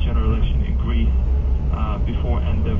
generation in Greece uh, before end of